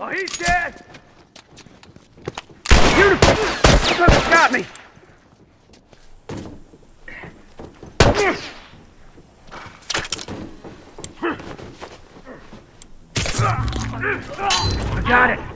Oh, he's dead! Beautiful! Something got me! I got it!